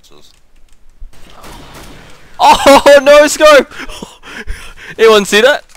characters. Oh no scope! Anyone see that?